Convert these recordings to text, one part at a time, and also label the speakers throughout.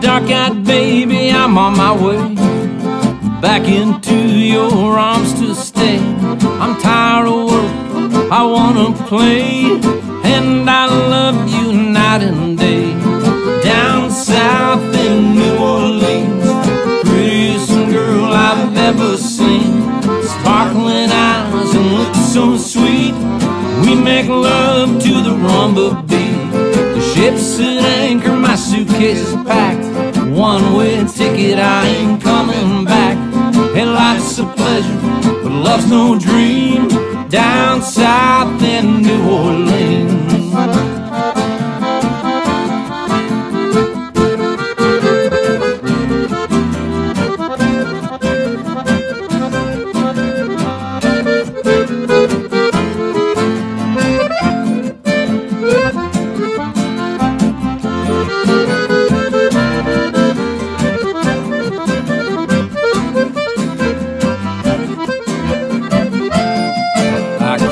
Speaker 1: dark-eyed baby, I'm on my way back into your arms to stay. I'm tired of work, I wanna play, and I love you night and day. Down south in New Orleans, prettiest girl I've ever seen. Sparkling eyes and look so sweet. We make love to the rumba beat. The ship's at anchor, my suitcase is packed. One way ticket, I ain't coming back. Hey, life's a pleasure, but love's no dream. Down south in New Orleans.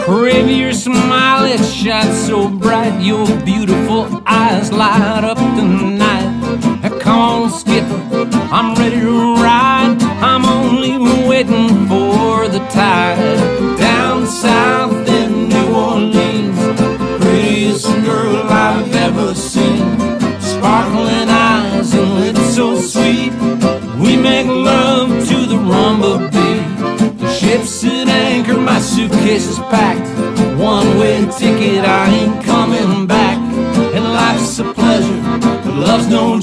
Speaker 1: Crave your smile, it shines so bright. Your beautiful eyes light my packed. One way ticket, I ain't coming back. And life's a pleasure, but love's no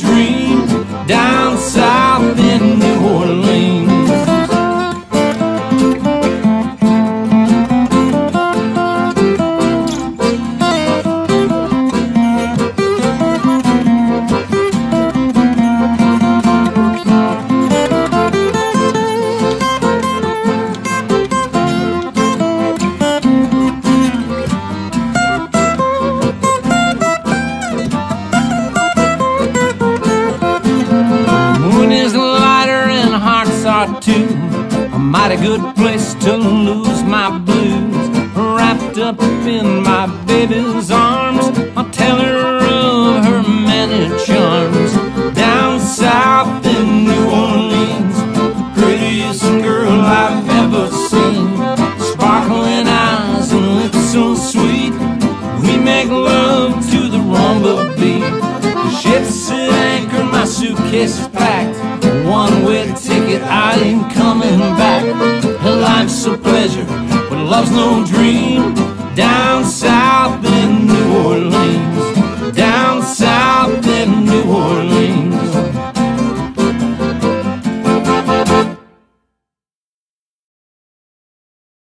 Speaker 1: or two. A mighty good place to lose my blues. Wrapped up in my baby's arms, I'll tell her of her many charms. Down south in New Orleans, the prettiest girl I've ever seen. Sparkling eyes and lips so sweet. We make love to the rumba beat. Gypsy coming back. Life's a pleasure, but love's no dream. Downside.